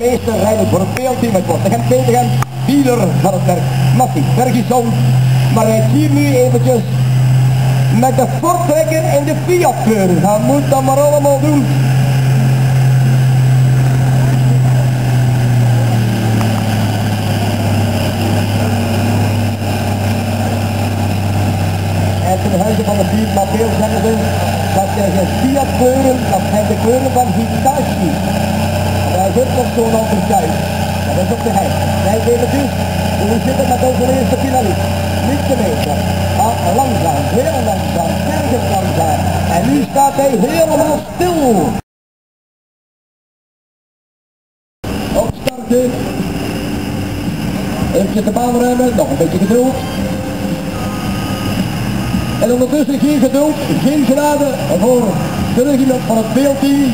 eerste rijder voor het PL-team. Het wordt de Gent Petergem, dealer van het merk Massie Ferguson. Maar hij hier nu eventjes met de voortrekker en de Fiat. Hij moet dat maar allemaal doen. En ten huize van de buurt maar veel zeggen ze dat de Fiat kleuren, dat zijn de kleuren van Hitachi. Dat is op de hei. Wij weten dus hoe we zitten met onze eerste finalist. Niet te weten. Maar langzaam, heel langzaam, ergens langzaam. En nu staat hij helemaal stil. Opstarten. Even de baan ruimen, nog een beetje geduld. En ondertussen geen geduld, geen genade voor de regiment van het beeldteam.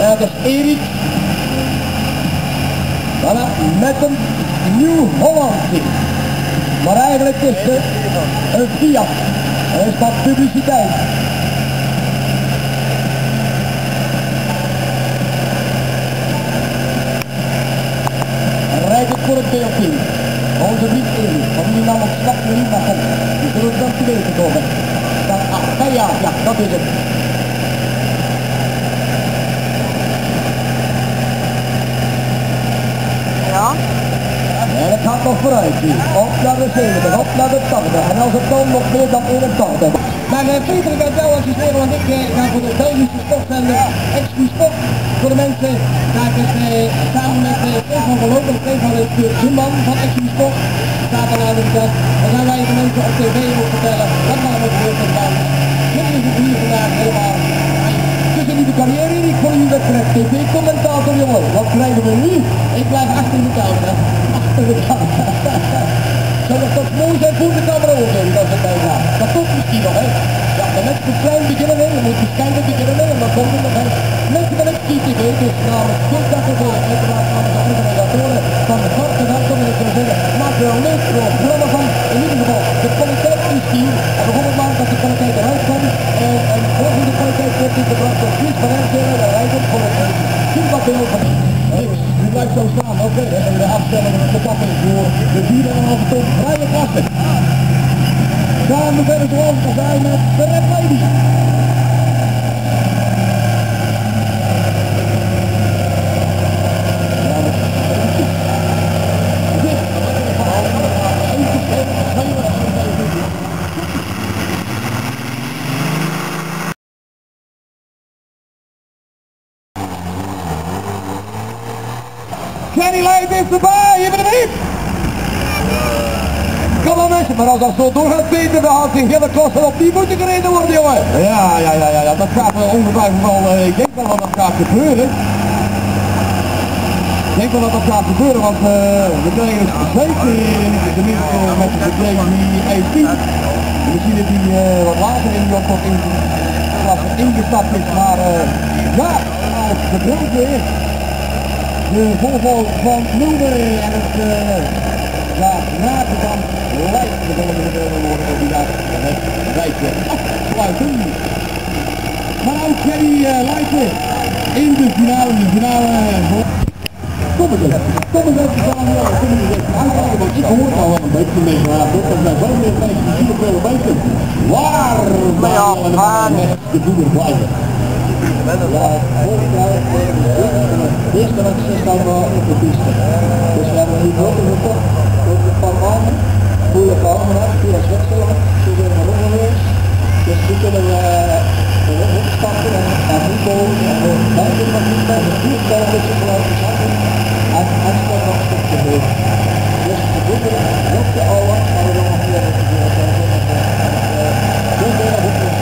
Uh, dat is Erik. Voilà, met een Nieuw Hollandje. Maar eigenlijk is het een Fiat. Er is wat publiciteit. Rijdt het voor het beeldteam. Onze vriend Erik, van wie namelijk snapt we niet naar. Die zullen het dan te weten komen. Dat, ja, ja, dat is het. Ja. En het gaat nog vooruit hier. Op naar de 70, op naar de 80. En als het dan nog meer dan 81. Maar uh, Peter gaat wel assisteren, want ik uh, ga voor de Belgische sportzender XP Sport. Voor de mensen, daar is uh, samen met uh, Stefan van Lopen, Stefan is de Zimman van XP Sport. Staat er aan de kant. Dan gaan wij de mensen op tv ook vertellen wat nou nog gebeurt met België. Dit is het hier vandaag helemaal. De carrière in, ik voor u wedstrijd tv-commentator jongen. Wat krijgen we nu? Ik blijf achter de camera. Achter de camera. Zou dat toch mooi zijn voor de camera ook dat gaat. Dat komt misschien nog hè. Ja, de mensen moet klein beginnen hè. Je moet waarschijnlijk beginnen hè. Maar komt er nog hè. Mensen van het TV, dus namens Contact ervoor. Uiteraard namens de organisatoren van de korte welkom en ik wil zeggen. Maak er een leuk programma van. In ieder geval, de kwaliteit is hier. En we hopen maar dat de kwaliteit eruit komt. En, en volgende kwaliteit wordt hier gebracht door Chris van Ersdelen. De leider voor het Teambateel van Niks. Blijft zo staan, oké. En de afstelling van de kappen voor de vierde en halve ton vrije klasse. Gaan we verder zoals we zijn met de Red Lady. Is erbij, je bent Kom dan mensen, maar als dat zo doorgaat Peter, dan gaat die hele klasse op die moeten gereden worden jongen. Ja, ja, ja, ja, ja. dat gaat ongetwijfeld wel, uh, ik denk wel dat dat gaat gebeuren. Ik denk wel dat dat gaat gebeuren, want uh, we krijgen het zeker tenminste met de bedrijf die IT. We zien dat hij uh, wat later in die klasse ingestapt is, maar ja, als de brandweer de Volvo van Mulder en het uh, ja, Raadband lijkt de volgende gebeuren worden op die dag het rijtje afsluiten. Maar ook Kenny uh, Leijten in de finale, de finale. Kom eens even, kom eens even ja, kom eens even want ik hoor al wel een beetje mee gehad, dat wel meer mensen die zien veel beter. Waar gaan de voeder blijven. Eerste op de piste. Dus we hebben nu ook top over een paar maanden. Goede. Dus kunnen we uh, opstappen en voetbal en de buiten van voetbal, de laten zakken en extra nog stukje geven. Dus de voetbal loopt je al lang, maar we doen nog weer een keer. Dus we hebben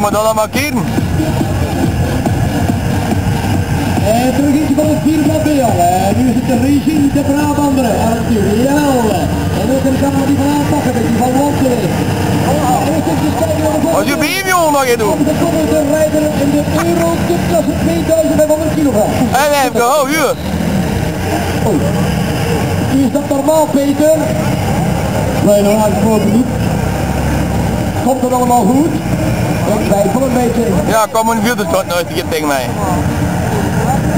Ja, tu me dan allemaal keren. En terug in van het vierde Beel. En nu is het de Regine de Brabander aan het sturen. Jawel. En nu kan ik die van aanpakken. Dat die van kijken naar de Wat je hem jongen nog doen? De komende rijder in de Euro klasse 2500 kilogram. En hij heeft oh hier. Is dat normaal, Peter? Nee, normaal gesproken niet. Komt het allemaal goed? Een beetje. Ja, kom een stond nooit tegen mij.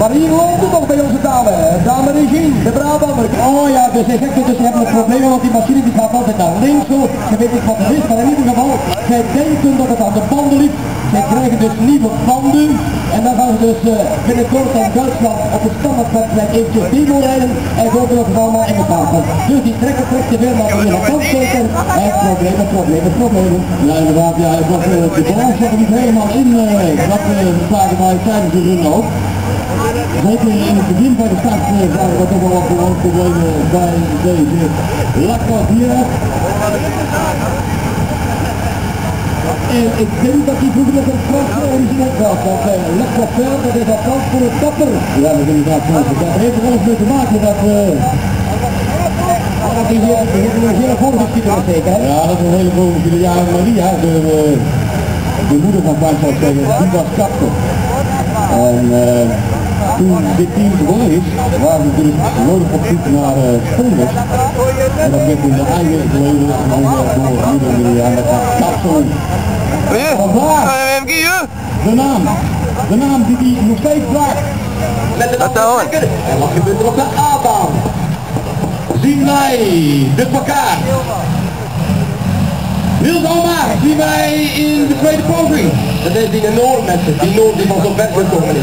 Maar hier loopt het nog bij onze dame. Dame Regine, de Brabander. Oh ja, dus hij zegt dus hebben een probleem, want die machine die gaat altijd naar links zo. Je weet niet wat het is, maar in ieder geval, zij denken dat het aan de banden ligt. Zij krijgen dus nieuwe banden. En dan gaan ze dus uh, binnenkort in Duitsland op het standaardwedstrijd eventjes demo rijden. En hopen dat het allemaal in elkaar komt. Dus die trekken trekt te veel, maar we willen kant steken. En problemen, problemen, problemen. Ja, inderdaad, ja, ik was, uh, de balans zat er niet helemaal in. Uh, dat uh, zagen wij tijdens de run ook. Zeker in het begin van de start zagen we toch wel wat problemen bij deze hier. En ik denk dat die vroeger nog een Frans origineel was, want uh, Coiffeur, dat is al Frans voor een kapper. Ja, dat is inderdaad Frans. Dat heeft er alles mee te maken dat... Uh, dat die hier, een hele voorgeschiedenis zeker, hè? Ja, dat is een hele voorgeschiedenis. Ja, Maria, de, uh, de moeder van zeggen, die was kapper. En uh, toen dit team gewonnen is, waren we natuurlijk nodig op zoek naar uh, sponsors. En dat werd in de eigen geleden door moeder Maria met haar kapsel. Vandaar. De naam. De naam die hij nog steeds draagt. Met de zou En wat gebeurt er op de A-baan? Zien wij de pakkaar. Niels Almaar zien wij in de tweede poging. Dat is die Noord mensen, die Noord die van zo'n bed gekomen is.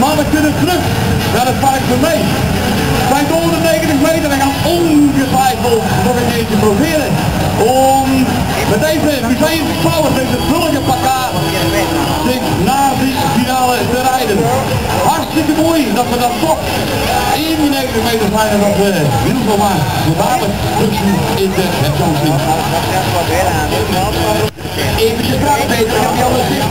we kunnen terug naar het park mee. Zijn door de 90 meter en gaan ongetwijfeld nog een keertje proberen om met deze museum Power, deze vullige pakkaar, zich naar die finale te rijden. Hartstikke mooi dat we dan toch 91 meter zijn en dat we ieder geval maar de dames in de Champions Even je vraag Peter, ik heb je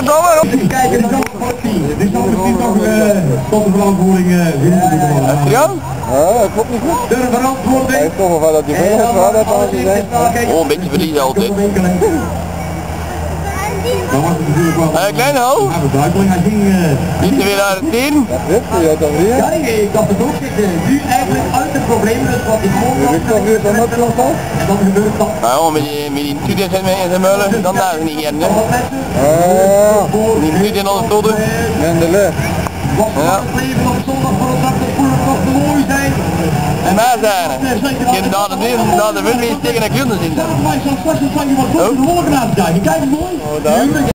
Weer? Kijken, dit is misschien toch tot de verantwoording uh, Heb je jou? Ja, dat klopt niet goed. De verantwoording. Hij is toch wel dat je veel gehad hebt. Oh, een beetje verliezen altijd. Dan was het natuurlijk wel... Hé, klein ho. Ja, beduikeling, hij ging... Uh, Niet weer naar de 10. Dat wist je, dat weer. ja, ik, ik dacht het ook, ik, uh, nu eigenlijk uit de problemen, dus wat ik gewoon Je wist toch weer van dat nog al? En dan gebeurt dat. Nou, met die, met die tuut in zijn dan daar niet in. hè. Wat. Ah, Die tuut in onze todden. en de lucht. Wat Ja. Daar zijn. Je hebt daar de wind, daar de wind tegen de kunden zien. Kijken. Kijk mooi.